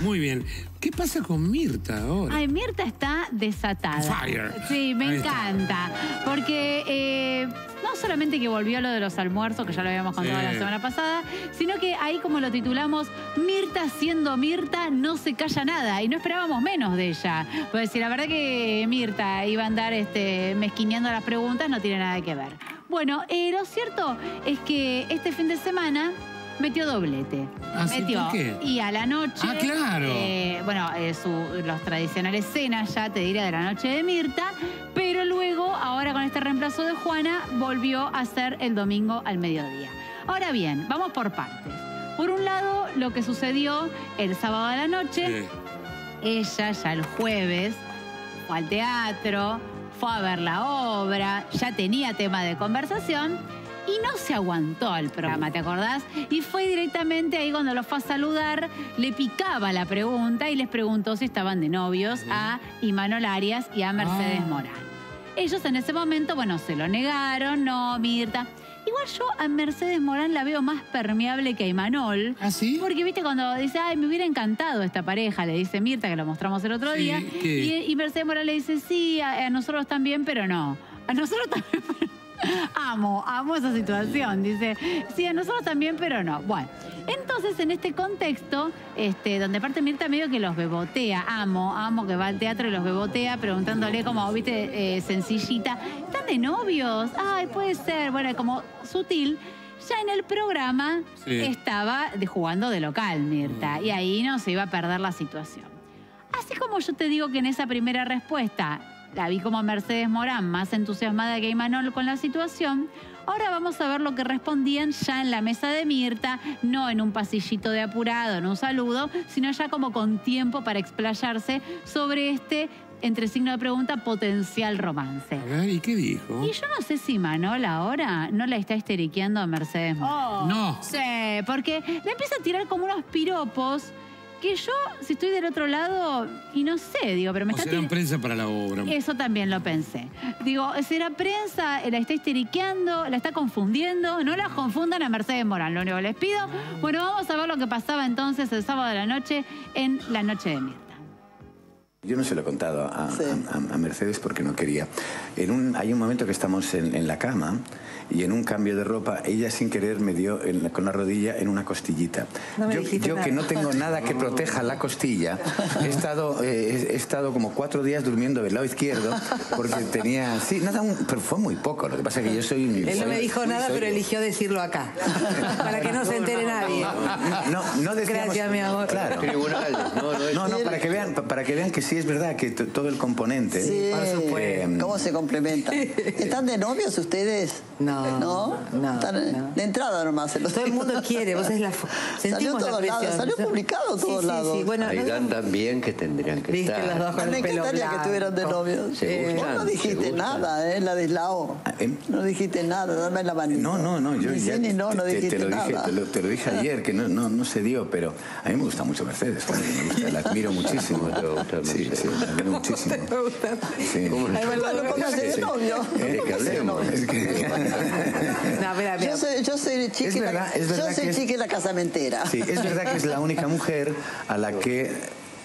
Muy bien. ¿Qué pasa con Mirta ahora? Ay, Mirta está desatada. Fire. Sí, me Ahí está. encanta. Porque eh, no solamente que volvió lo de los almuerzos, que ya lo habíamos contado Sí. la semana pasada, sino que ahí como lo titulamos, Mirta siendo Mirta no se calla nada. Y no esperábamos menos de ella. Pues si la verdad que Mirta iba a andar este, mezquineando las preguntas, no tiene nada que ver. Bueno, eh, lo cierto es que este fin de semana metió doblete. Ah, metió. ¿Por qué? Y a la noche. Ah, claro. eh, bueno, eh, su- los tradicionales cenas ya te diré de la noche de Mirta, pero luego, ahora con este reemplazo de Juana, volvió a ser el domingo al mediodía. Ahora bien, vamos por partes. Por un lado, lo que sucedió el sábado a la noche, Sí. ella ya el jueves fue al teatro, fue a ver la obra, ya tenía tema de conversación y no se aguantó el programa, ¿te acordás? Y fue directamente ahí cuando los fue a saludar, le picaba la pregunta y les preguntó si estaban de novios a Imanol Arias y a Mercedes Ah. Morán. Ellos en ese momento, bueno, se lo negaron, no, Mirta. Igual yo a Mercedes Morán la veo más permeable que a Imanol. ¿Ah, sí? Porque, viste, cuando dice, ay, me hubiera encantado esta pareja, le dice Mirta, que lo mostramos el otro Sí, día. Y, y Mercedes Morán le dice, sí, a, a nosotros también, pero no. A nosotros también, pero... Amo, amo esa situación. Dice, sí, a nosotros también, pero no. Bueno, entonces en este contexto, este, donde aparte Mirta medio que los bebotea, amo, amo que va al teatro y los bebotea, preguntándole como, viste, eh, sencillita, ¿están de novios? Ay, puede ser. Bueno, como sutil. Ya en el programa Sí. estaba de, jugando de local, Mirta, y ahí no se iba a perder la situación. Así como yo te digo que en esa primera respuesta la vi como Mercedes Morán más entusiasmada que Imanol con la situación, ahora vamos a ver lo que respondían ya en la mesa de Mirta, no en un pasillito de apurado, en un saludo, sino ya como con tiempo para explayarse sobre este, entre signo de pregunta, potencial romance. A ver, ¿y qué dijo? Y yo no sé si Manol ahora no la está histeriqueando a Mercedes Morán. No. Sí, porque le empieza a tirar como unos piropos que yo, si estoy del otro lado, y no sé, digo, pero me O está serán prensa para la obra. Eso también lo pensé. Digo, será prensa, la está histeriqueando, la está confundiendo. No la confundan a Mercedes Morán, lo único que les pido. Bueno, vamos a ver lo que pasaba entonces el sábado de la noche en la noche de Mirta. Yo no se lo he contado a, Sí. a- a- Mercedes porque no quería. En un, hay un momento que estamos en, en la cama y en un cambio de ropa ella sin querer me dio en con la rodilla en una costillita. No yo yo que no tengo nada que proteja la costilla, he estado, eh, he, he estado como cuatro días durmiendo del lado izquierdo porque tenía... Sí, nada, un- pero fue muy poco. Lo que pasa es que yo soy... Él no soy- me dijo nada, soy- pero eligió decirlo acá. Para que no se entere nadie. No, no decíamos- Gracias, mi amor. Claro. No, no No, no, para que vean, pa- para que vean que sí es verdad que todo el componente. Sí. eh, ¿Cómo se complementan? ¿Están de novios ustedes? No, ¿No? no, Están no. de entrada nomás. se los Todo el mundo quiere, vos es la Salió todos la lados, salió publicado en Sí, todos sí, lados. Sí, bueno, Ahí no- dan también que tendrían que Viste estar. los dos con Me el pelo encantaría que blanco. estuvieran de novios. Se Vos gustan, no dijiste nada, ¿eh? La de Islao. Ah, ¿eh? No dijiste nada, dame la manita. No, no, no, yo Ni ya ni no, no te, te- dijiste te lo nada. dije, te lo, te lo dije ayer, que no, no, no se dio, pero a mí me gusta mucho Mercedes, me gusta, la admiro muchísimo. ¿Cómo te gusta Sí, Mercedes? sí, la admiro muchísimo. Sí. Bueno, póngase de novio. ¿Querés que hablemos? Es que- No, espera, espera. Yo soy, yo soy chica, Es verdad, es verdad yo soy que es- la casamentera. sí, es verdad que es la única mujer a la que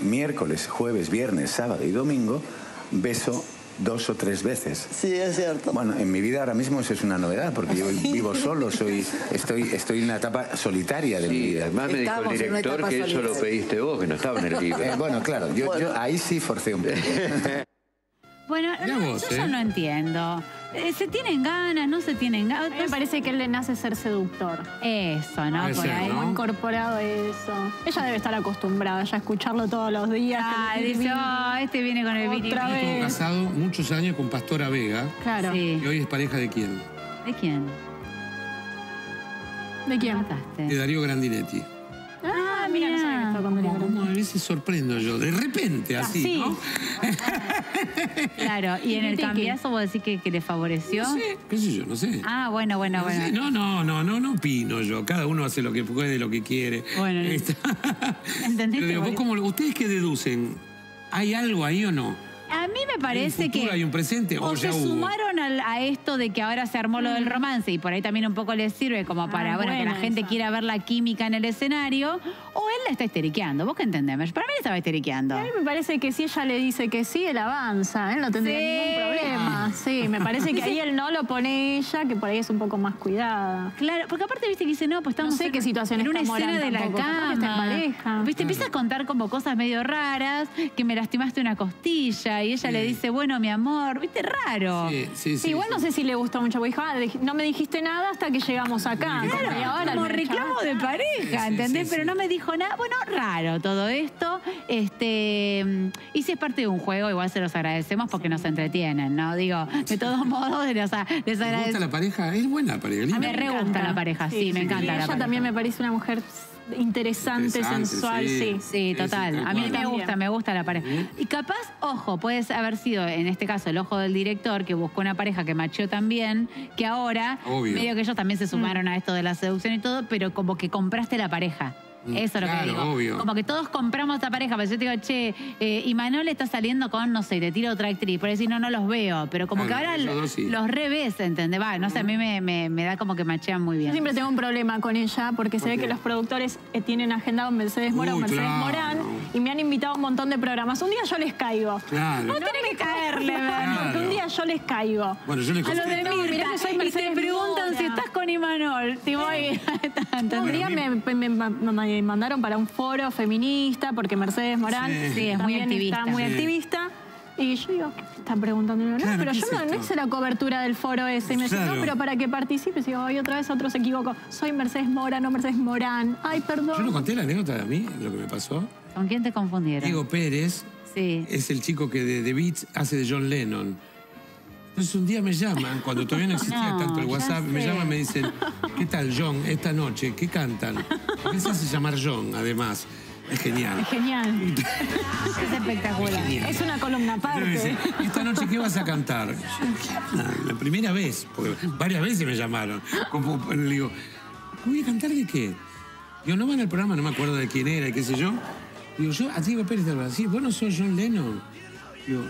miércoles, jueves, viernes, sábado y domingo beso dos o tres veces. Sí, es cierto. Bueno, en mi vida ahora mismo eso es una novedad, porque yo vivo solo, soy, estoy, estoy en una etapa solitaria de mi Sí, vida. además me dijo el director que eso lo solitaria. pediste vos, que no estaba en el libro. Eh, bueno, claro, yo, yo ahí sí forcé un poco. Bueno, Mirá no, vos, yo ya ¿eh? no entiendo. Eh, ¿Se tienen ganas? ¿No se tienen ganas? A mí me parece que él le nace ser seductor. Eso, ¿no? Puede Por ser, ahí. ¿no? Como incorporado eso. Ella debe estar acostumbrada ya a escucharlo todos los días. Ah, que dice, oh, este viene con el vez. Estuvo casado muchos años con Pastora Vega. Claro. Sí. Y hoy es pareja de quién? ¿De quién? ¿De quién? mataste? De Darío Grandinetti. Ah, mira, no sabía que estaba con Como, Darío como a veces sorprendo yo, de repente así, sí. ¿no? Claro, y en el cambiazo vos decís que, que le favoreció. No sé, qué sé yo, no sé. Ah, bueno, bueno, No, sé, bueno. no, no, no, no, no opino yo. Cada uno hace lo que puede, lo que quiere. Bueno, no. Está- ¿Entendiste, Pero digo, vos boludo? como, ¿Ustedes qué deducen? ¿Hay algo ahí o no? A mí me ¿Hay un parece futuro, que hay un presente o o ya se hubo? sumaron al- a esto de que ahora se armó lo del romance y por ahí también un poco les sirve como para Ah, bueno, que la gente quiera ver la química en el escenario, o él la está histeriqueando. ¿Vos qué entendés? Para mí le estaba histeriqueando. A mí me parece que si ella le dice que sí, él avanza, él no tendría Sí. ningún problema. Sí, me parece que ahí el no lo pone ella, que por ahí es un poco más cuidada. Claro, porque aparte viste que dice, no, pues estamos No sé en- qué situación en una escena Morán de la está en cama. pareja. Viste, empieza a contar como cosas medio raras, que me lastimaste una costilla y ella le dice, bueno, mi amor, viste, raro. Sí, sí, Sí, sí. igual no sé si le gustó mucho, porque dijo, ah, no me dijiste nada hasta que llegamos acá. Como, y ahora como reclamo de pareja, ¿entendés? sí, Pero sí. no me dijo nada. Bueno, raro todo esto. Este, y si es parte de un juego, igual se los agradecemos porque nos entretienen, ¿no? Digo, de todos modos, les, a- les ¿Te gusta agradecemos. la pareja? Es buena la pareja. A mí linda. me re gusta la pareja, sí, me Y encanta la ella pareja. también me parece una mujer interesante, Interesante, sensual, sí. sí. Sí, Sí, total. a mí me También. gusta, me gusta la pareja. Y capaz, ojo, puede haber sido, en este caso, el ojo del director que buscó una pareja que macheó también, que ahora, Obvio. medio que ellos también se sumaron a esto de la seducción y todo, pero como que compraste la pareja. Mm, Eso es lo claro, que digo. obvio. Como que todos compramos esta pareja. Pero yo te digo, che, eh, y Manuel está saliendo con, no sé, te tiro otra actriz. Por decir, no, no los veo. Pero como Claro, que ahora sí. los revés, ¿entendés? Va, no sé, a mí me, me- me da como que machean muy Yo bien. siempre tengo un problema con ella porque se ve que los productores eh, tienen agendado en Mercedes Mora o Mercedes claro. Morán y me han invitado a un montón de programas. Un día yo les caigo. Claro. No tenés que caerle, porque un día yo les caigo. Bueno, yo le A lo de. No, mirá que soy y te preguntan Mora. si estás con Imanol. Tipo, ahí, ¿entendés? Un día me, me- me- me mandaron para un foro feminista porque Mercedes Morán Sí. Sí, es muy activista. está muy Sí. activista. Y yo digo, ¿qué te están preguntando? No, Claro, pero ¿qué yo es no, no hice la cobertura del foro ese. Y me dice, no, pero para que participes. Y digo, ay, otra vez otro se equivocó. Soy Mercedes Mora, no Mercedes Morán. Ay, perdón. Yo no conté la anécdota de mí, lo que me pasó. ¿Con quién te confundieron? Diego Pérez Sí. es el chico que de The Beats hace de John Lennon. Entonces un día me llaman, cuando todavía no existía No, tanto el WhatsApp, me llaman y me dicen, ¿qué tal John? Esta noche, ¿qué cantan? Porque se hace llamar John, además. Es genial. Genial. Es espectacular. Genial. Es una columna me dice, aparte. esta noche qué vas a cantar? Yo, La, primera vez, porque varias veces me llamaron. Como, le digo, ¿voy a cantar de qué? Digo, no van al programa, no me acuerdo de quién era, y qué sé yo. Digo, yo a Diego Pérez de Brasil, vos no sos John Lennon. Digo,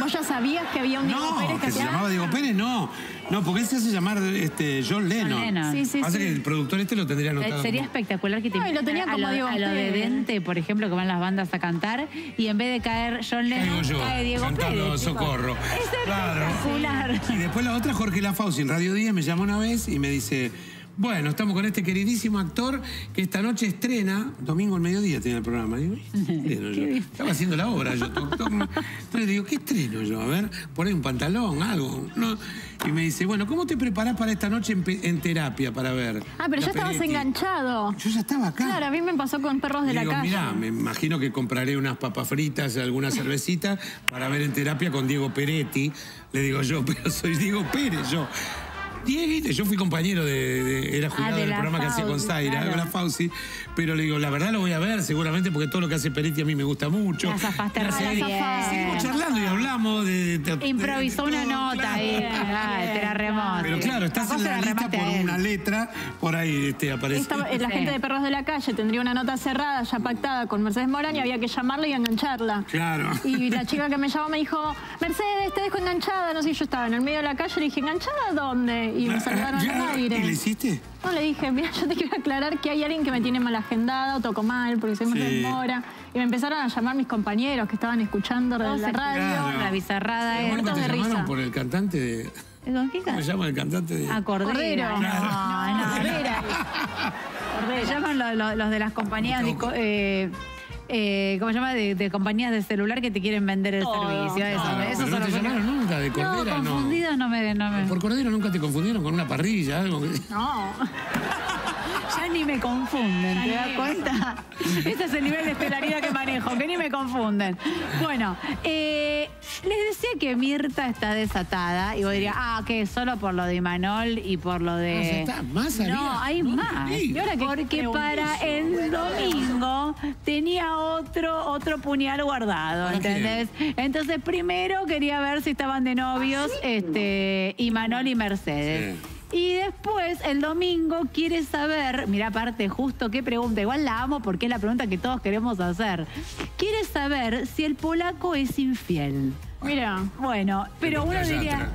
¿Vos ya sabías que había un Diego no, Pérez que se llamaba Diego Pérez, no. No, porque él se hace llamar este, John Lennon. Lennon. Sí, sí, Pasa sí. que el productor este lo tendría anotado. Sería como- espectacular que te No, y lo tenía a como lo, Diego a lo de. Dente, por ejemplo, que van las bandas a cantar y en vez de caer John Lennon, yo, cae Diego cantando Pérez. Socorro. Es Claro. espectacular. Y después la otra, Jorge Lafauci, en Radio 10, me llamó una vez y me dice, bueno, estamos con este queridísimo actor que esta noche estrena, domingo al mediodía tiene el programa. Digo, ¿qué estreno yo? Estaba haciendo la obra yo. toc. Entonces digo, ¿qué estreno yo? A ver, por ahí un pantalón, algo. ¿no? Y me dice, bueno, ¿cómo te preparás para esta noche en, terapia para ver? Ah, pero ya estabas enganchado. Yo ya estaba acá. Claro, a mí me pasó con perros de Y la digo, calle. mirá, me imagino que compraré unas papas fritas, alguna cervecita para ver en terapia con Diego Peretti. Le digo yo, pero soy Diego Pérez, yo. Yo fui compañero de, de- era jurado Ah, de del la programa que hacía con Zaira, claro. la Fauci, pero le digo, la verdad lo voy a ver seguramente porque todo lo que hace Peretti a mí me gusta mucho. La zafaste La bien. Seguimos charlando y hablamos de... Improvisó de una nota claro. ahí. Ay, te la remote. Pero claro, estás en la lista por una letra, por ahí este, aparece. Eh, la gente de Perros de la Calle tendría una nota cerrada, ya pactada con Mercedes Morán y había que llamarla y engancharla. Claro. Y la chica que me llamó me dijo, Mercedes, te dejo enganchada. No sé, yo estaba en el medio de la calle, le dije, ¿enganchada dónde? Y me saludaron Ya, al aire. ¿Y le hiciste? No, le dije, mira, yo te quiero aclarar que hay alguien que me tiene mal agendada o toco mal porque soy Sí. Mora. Y me empezaron a llamar mis compañeros que estaban escuchando de Todos la radio. La bizarrada nunca te de llamaron risa. por el cantante de... ¿Con qué ¿Cómo se llama el cantante de...? Ah, Cordero. Cordero. No, no. Cordera. Me llaman lo- lo- los de las compañías de, co- eh, eh, ¿cómo se llama? De, de compañías de celular que te quieren vender el Todo. servicio. Eso, No, eso pero no te llamaron nunca de No, Cordera, no. confundidos no me... No me... Por Cordero nunca te confundieron con una parrilla, algo que... No. Ya ni me confunden, ¿te das cuenta? Ese es el nivel de estelaridad que manejo, que ni me confunden. Bueno, eh, les decía que Mirta está desatada y vos dirías, ah, que solo por lo de Imanol y por lo de... Ah, ya está, más había. No, hay No más. ¿Y ahora qué? Porque para el domingo tenía otro, otro puñal guardado, ¿Para ¿entendés? Entonces primero quería ver si estaban de novios este, Imanol y Mercedes. Sí. Y después, el domingo, quiere saber, mira aparte justo qué pregunta, igual la amo porque es la pregunta que todos queremos hacer. Quiere saber si el polaco es infiel. Mira. Bueno, pero uno diría,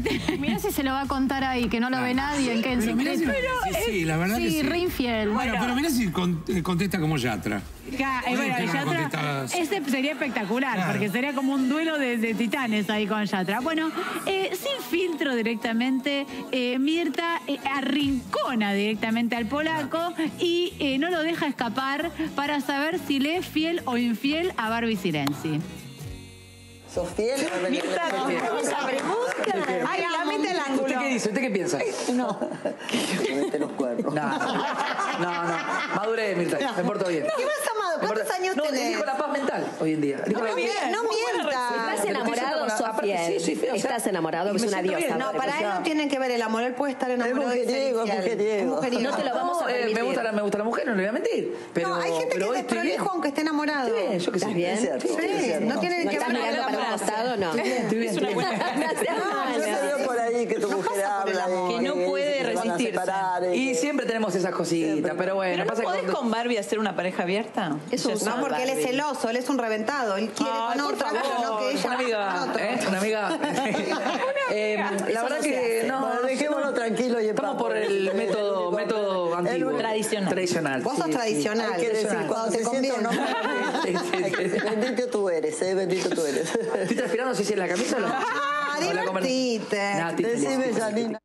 Mirá si se lo va a contar ahí, que no lo ve nadie, en qué en Pero mirá si- secreto. sí, sí, la verdad sí, que sí. re infiel. Bueno, pero mirá si con- eh, contesta como Yatra. Ca- eh, bueno, Bueno, Yatra, contestabas. ese sería espectacular, Claro. porque sería como un duelo de, de titanes ahí con Yatra. Bueno, eh, sin filtro directamente, eh, Mirta eh, arrincona directamente al polaco y eh, no lo deja escapar para saber si le es fiel o infiel a Barbie Silenzi. ¿Sos fiel? Mirta, esa pregunta. Ay, la mete el ángulo. ¿Usted qué dice? ¿Usted qué piensa? No. Me mete los cuernos. No, no, no. Madurez, Mirta. Me porto bien. ¿Qué más, Amado? Me ¿Cuántos años no, tenés? elijo la paz mental hoy en día. La- No, mientas. ¿Estás enamorado, fiel. sí, soy fiel, o sea, Estás enamorado, que es me una diosa. No, para él no tiene que ver el amor. Él puede estar enamorado de mujeriego, infiel. mujeriego. No te lo vamos a Eh, me, permitir. gusta la, me gusta la mujer, no le voy a mentir. Pero, no, hay gente pero que es desprolijo aunque esté enamorado. Bien, yo qué sé. ¿Estás bien? Es Sí, es no tiene ¿No que ver costado? No. Bien, estoy bien. No No, yo te veo por ahí que tu mujer por el habla. Que no puede resistirse. separar, y Y que- siempre tenemos esas cositas, pero bueno, ¿Pero no pasa podés cuando- con Barbie hacer una pareja abierta? Es un Ella No, porque él es Barbie. celoso, él es un reventado. Él quiere Ay, con favor, pero no que ella Una amiga. ¿eh? Una amiga. Eh, la Eso verdad no que no. No, dejémoslo no. tranquilo y en Estamos por el método, antiguo. Tradicional. Tradicional. Vos sos sí, sí. tradicional. Hay que decir, cuando te conviene. Sí, sí, sí. bendito tú eres, eh, bendito tú eres. Estoy transpirando si es en la camisa o la Ah, divertite. Decime. Janina.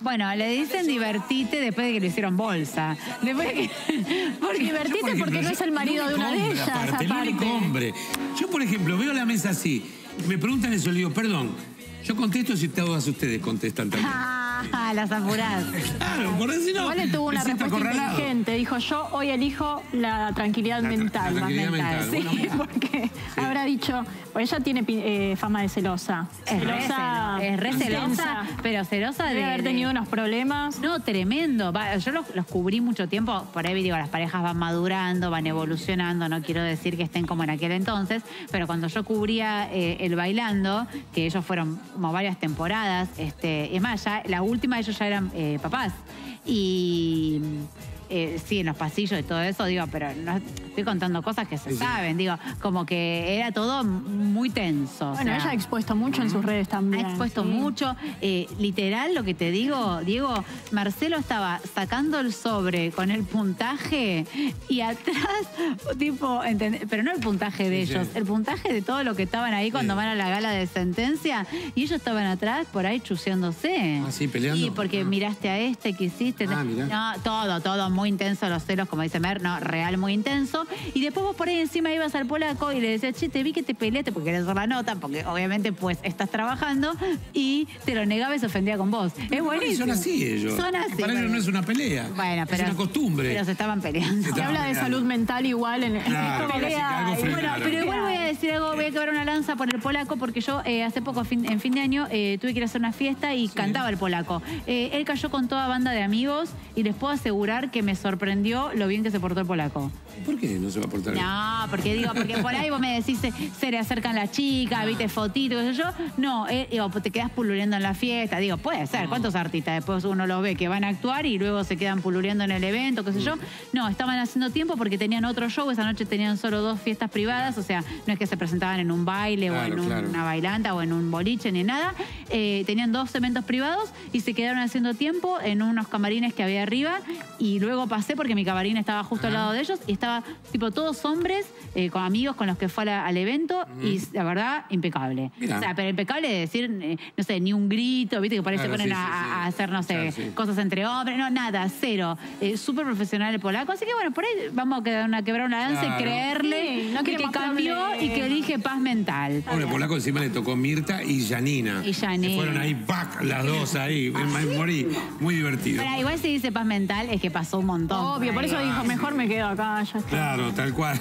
Bueno, le dicen divertite después de que le hicieron bolsa. Después de que. Porque Divertite por ejemplo, porque no es el marido de una de hombre, ellas, Aparte, el único hombre. Yo, por ejemplo, veo la mesa así. Me preguntan eso, le digo, perdón. Yo contesto si todas ustedes contestan también. Ah, las apurás. Claro, por si no. Igual le tuvo una respuesta acorralado. inteligente. Dijo, yo hoy elijo la tranquilidad La tra- mental. la más tranquilidad mental. Sí, Bueno, porque habrá dicho, pues ella tiene eh, fama de celosa. Es Celosa, celo- es re celosa, intensa. pero celosa de. Debe haber de- tenido unos problemas. No, tremendo. Va, yo los, los cubrí mucho tiempo. Por ahí digo, las parejas van madurando, van evolucionando. No quiero decir que estén como en aquel entonces, pero cuando yo cubría eh, el bailando, que ellos fueron como varias temporadas, este, es más, ya la última ellos ya eran eh, papás. Y eh, sí, en los pasillos y todo eso, digo, pero no, estoy contando cosas que se Sí, sí. saben, digo, como que era todo muy tenso. o Bueno, sea. ella ha expuesto mucho en sus redes también. Ha expuesto sí. mucho. Eh, literal, lo que te digo, Diego, Marcelo estaba sacando el sobre con el puntaje y atrás, tipo, ¿entendés? pero no el puntaje de Sí, ellos, sí. el puntaje de todos los que estaban ahí cuando Sí. van a la gala de sentencia y ellos estaban atrás por ahí chuceándose. Ah, sí, peleando. Y porque Ah. miraste a este, que hiciste. Ah, mirá. no, todo, todo muy intenso, los celos, como dice Mer, no, real muy intenso. Y después vos por ahí encima ibas al polaco y le decías, che, te vi que te peleaste porque querés hacer la nota, porque obviamente pues estás trabajando y te lo negaba y se ofendía con vos. Es Y buenísimo. Son así ellos. Son así. Para ellos no es una pelea. Bueno, pero. es una costumbre. Pero se estaban peleando. Se habla de salud mental igual en, Claro, pelea. pero igual voy a decir algo, voy a quebrar una lanza por el polaco porque yo eh, hace poco, fin- en fin de año, eh, tuve que ir a hacer una fiesta y cantaba el polaco. Eh, él cayó con toda banda de amigos y les puedo asegurar que me sorprendió lo bien que se portó el polaco. ¿Por qué no se va a portar bien? No, porque digo, porque por ahí vos me decís, se, se le acercan las chicas, viste fotitos, qué sé yo. No, eh, digo, te quedás pululeando en la fiesta. Digo, puede ser. ¿Cuántos artistas después uno los ve que van a actuar y luego se quedan pululeando en el evento, qué sé yo? No, estaban haciendo tiempo porque tenían otro show. Esa noche tenían solo dos fiestas privadas. O sea, no es que se presentaban en un baile o en un- claro. una bailanta o en un boliche ni nada. Eh, tenían dos eventos privados y se quedaron haciendo tiempo en unos camarines que había arriba. Y luego pasé porque mi camarín estaba justo al lado de ellos y estaba tipo todos hombres eh, con amigos con los que fue la- al evento y la verdad, impecable. Mirá. O sea, pero impecable de decir, eh, no sé, ni un grito, viste que por ahí Claro, se ponen sí, a, sí, sí. a hacer, no sé, Claro, sí. cosas entre hombres, no, nada, cero. Eh, Súper profesional el polaco. Así que bueno, por ahí vamos a quedar una, quebrar una lanza Claro. y creerle Sí, no que, quiere que más cambió y que elige paz mental. Pobre polaco encima le tocó Mirta y Janina. Y Janina. Que fueron ahí, ¡pac! Las dos ahí. Morí. Muy divertido. Igual si dice paz mental es que pasó un montón. Obvio, por eso dijo, mejor me quedo acá, ya está. Claro, tal cual.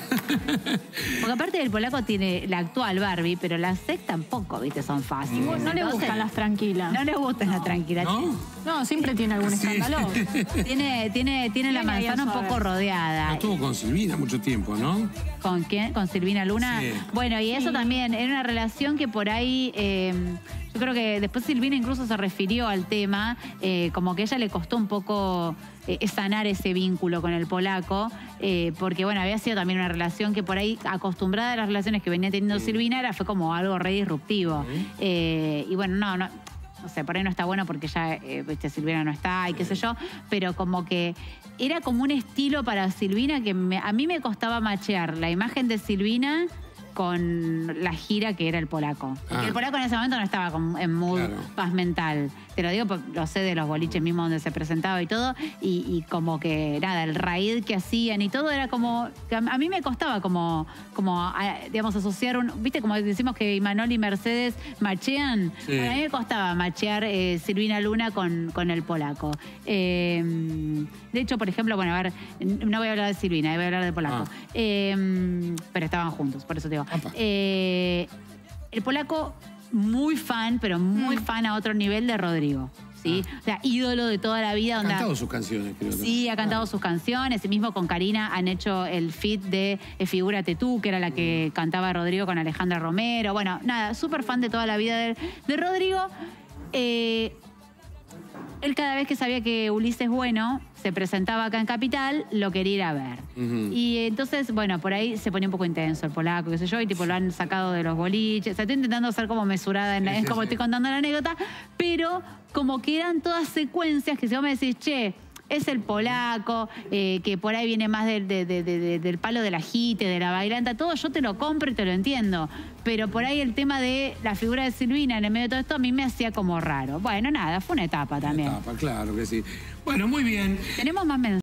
Porque aparte del polaco tiene la actual Barbie, pero las sex tampoco, viste, son fáciles. No le Entonces, gustan las tranquilas. No le gustan las tranquilas. ¿No? No, siempre tiene algún Sí. escándalo. Tiene, tiene, tiene la manzana un poco rodeada. Estuvo con Silvina mucho tiempo, ¿no? ¿Con quién? ¿Con Silvina Luna? Sí. Bueno, y eso también era una relación que por ahí. eh, yo creo que después Silvina incluso se refirió al tema, eh, como que a ella le costó un poco eh, sanar ese vínculo con el polaco, eh, porque bueno, había sido también una relación que por ahí, acostumbrada a las relaciones que venía teniendo Silvina, era, fue como algo re disruptivo. Eh, y bueno, no, no. no sé, por ahí no está bueno porque ya, eh, Silvina no está y qué sé yo, pero como que era como un estilo para Silvina que me- a mí me costaba machear la imagen de Silvina con la gira que era el polaco. Porque Ah. el polaco en ese momento no estaba con- en mood Claro. paz mental. Te lo digo porque lo sé de los boliches mismos donde se presentaba y todo. Y, y como que, nada, el raíz que hacían y todo era como. a, mí me costaba como, como digamos, asociar un. ¿Viste? Como decimos que Imanol y Mercedes machean. Sí. Bueno, a mí me costaba machear eh, Silvina Luna con, con el polaco. Eh, de hecho, por ejemplo, bueno, a ver, no voy a hablar de Silvina, voy a hablar de polaco. Ah. Eh, pero estaban juntos, por eso te digo. Eh, el polaco, muy fan, pero muy Mm. fan a otro nivel de Rodrigo. ¿sí? O sea, ídolo de toda la vida. Ha onda- cantado sus canciones, creo. Sí, ha cantado sus canciones. Y mismo con Karina han hecho el fit de eh, Figúrate tú, que era la que cantaba Rodrigo con Alejandra Romero. Bueno, nada, súper fan de toda la vida de, de Rodrigo. Eh, él cada vez que sabía que Ulises Bueno se presentaba acá en Capital, lo quería ir a ver. Y entonces, bueno, por ahí se ponía un poco intenso el polaco, qué sé yo, y tipo lo han sacado de los boliches. O sea, estoy intentando ser como mesurada en, la, Sí, en sí, cómo sí. estoy contando la anécdota, pero como que eran todas secuencias que si vos me decís, che, es el polaco, eh, que por ahí viene más del, de- de- de- de- del palo del ajite, de la bailanta, todo yo te lo compro y te lo entiendo. Pero por ahí el tema de la figura de Silvina en el medio de todo esto a mí me hacía como raro. Bueno, nada, fue una etapa también. Etapa, claro que sí. Bueno, muy bien. Tenemos más mensajes.